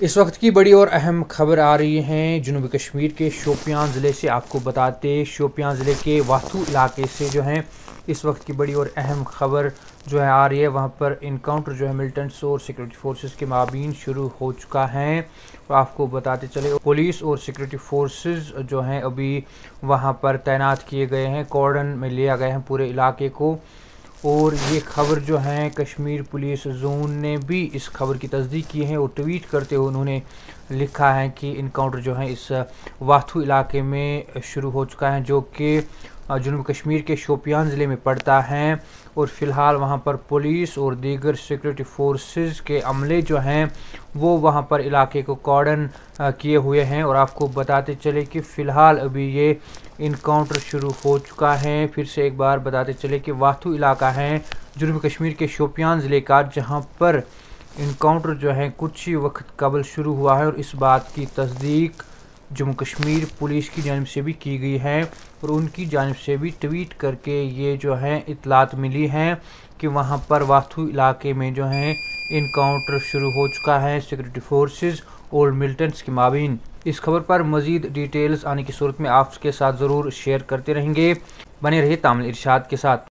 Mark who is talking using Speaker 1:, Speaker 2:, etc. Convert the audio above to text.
Speaker 1: इस वक्त की बड़ी और अहम खबर आ रही है जनूबी कश्मीर के शोपियाँ ज़िले से आपको बताते शोपियाँ ज़िले के वाथू इलाके से जो है, इस वक्त की बड़ी और अहम खबर जो है आ रही है। वहाँ पर इनकाउंटर जो है मिलिटेंट्स और सिक्योरिटी फोर्सेस के माबीन शुरू हो चुका है। तो आपको बताते चले पुलिस और सिक्योरिटी फोर्सेस जो हैं अभी वहाँ पर तैनात किए गए हैं। कॉर्डन में लिया गया है पूरे इलाके को। और ये खबर जो है कश्मीर पुलिस जोन ने भी इस खबर की तस्दीक की है और ट्वीट करते हुए उन्होंने लिखा है कि इनकाउंटर जो है इस वाथू इलाके में शुरू हो चुका है, जो कि जनूब कश्मीर के शोपियान ज़िले में पड़ता है और फ़िलहाल वहाँ पर पुलिस और दीगर सिक्योरिटी फोर्सेस के अमले जो हैं, वो वहाँ पर इलाके को कॉर्डन किए हुए हैं और आपको बताते चले कि फ़िलहाल अभी ये इनकाउंटर शुरू हो चुका है। फिर से एक बार बताते चले कि वाथू इलाका है जनूब कश्मीर के शोपियान ज़िले का, जहाँ पर इनकाउंटर जो है, कुछ ही वक्त कबल शुरू हुआ है और इस बात की तस्दीक जम्मू कश्मीर पुलिस की जानब से भी की गई है और उनकी जानब से भी ट्वीट करके ये जो है इतलात मिली हैं कि वहाँ पर वाथू इलाके में जो है इनकाउंटर शुरू हो चुका है सिक्योरिटी फोर्सेस और मिलिटेंट्स के माबीन इस खबर पर मजीद डिटेल्स आने की सूरत में आपके साथ ज़रूर शेयर करते रहेंगे। बने रहिए तामिल इरशाद के साथ।